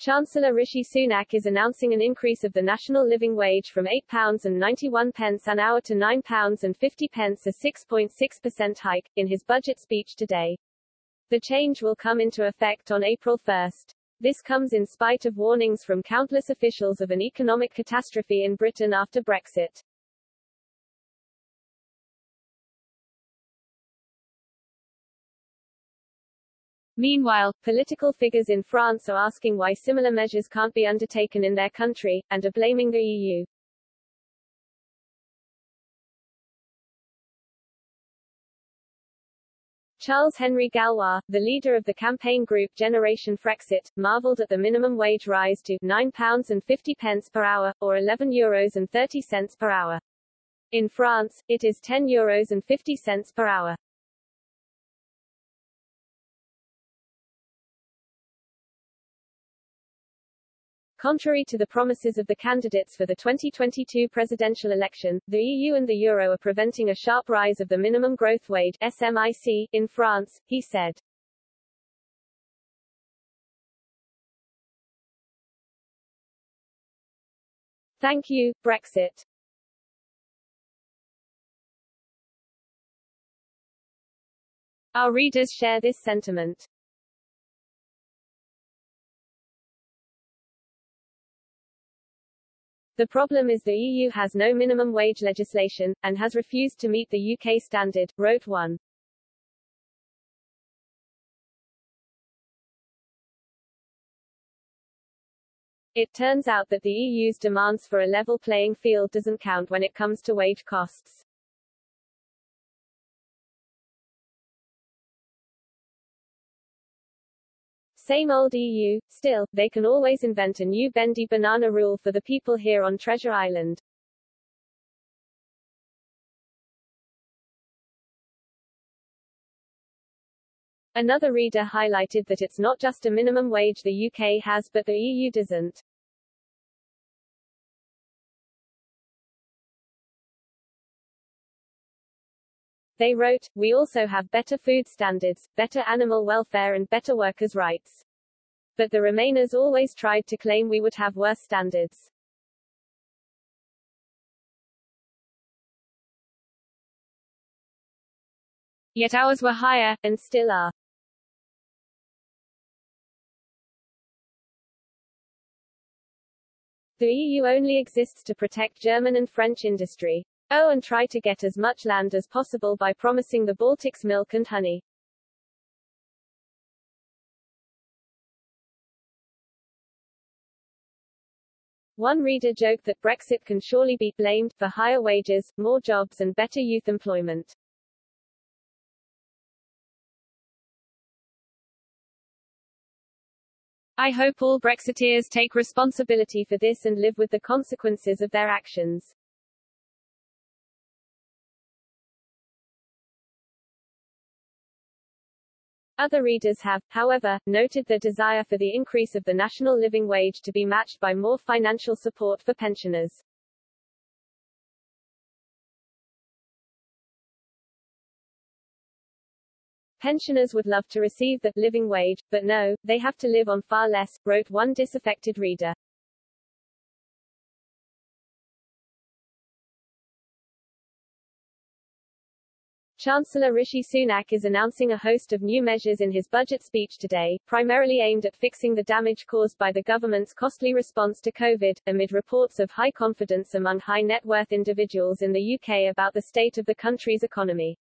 Chancellor Rishi Sunak is announcing an increase of the national living wage from £8.91 an hour to £9.50 a 6.6% hike, in his budget speech today. The change will come into effect on April 1. This comes in spite of warnings from countless officials of an economic catastrophe in Britain after Brexit. Meanwhile, political figures in France are asking why similar measures can't be undertaken in their country, and are blaming the EU. Charles Henry Gallois, the leader of the campaign group Generation Frexit, marvelled at the minimum wage rise to £9.50 per hour, or €11 Euros and 30 cents per hour. In France, it is €10 Euros and 50 cents per hour. Contrary to the promises of the candidates for the 2022 presidential election, the EU and the euro are preventing a sharp rise of the minimum growth wage SMIC in France, he said. Thank you, Brexit. Our readers share this sentiment. The problem is the EU has no minimum wage legislation, and has refused to meet the UK standard, wrote one. It turns out that the EU's demands for a level playing field doesn't count when it comes to wage costs. Same old EU, still, they can always invent a new bendy banana rule for the people here on Treasure Island. Another reader highlighted that it's not just a minimum wage the UK has but the EU doesn't. They wrote, We also have better food standards, better animal welfare and better workers' rights. But the Remainers always tried to claim we would have worse standards. Yet ours were higher, and still are. The EU only exists to protect German and French industry. Oh and try to get as much land as possible by promising the Baltics milk and honey. One reader joked that Brexit can surely be blamed for higher wages, more jobs and better youth employment. I hope all Brexiteers take responsibility for this and live with the consequences of their actions. Other readers have, however, noted the desire for the increase of the national living wage to be matched by more financial support for pensioners. Pensioners would love to receive the living wage, but no, they have to live on far less, wrote one disaffected reader. Chancellor Rishi Sunak is announcing a host of new measures in his budget speech today, primarily aimed at fixing the damage caused by the government's costly response to COVID, amid reports of high confidence among high net worth individuals in the UK about the state of the country's economy.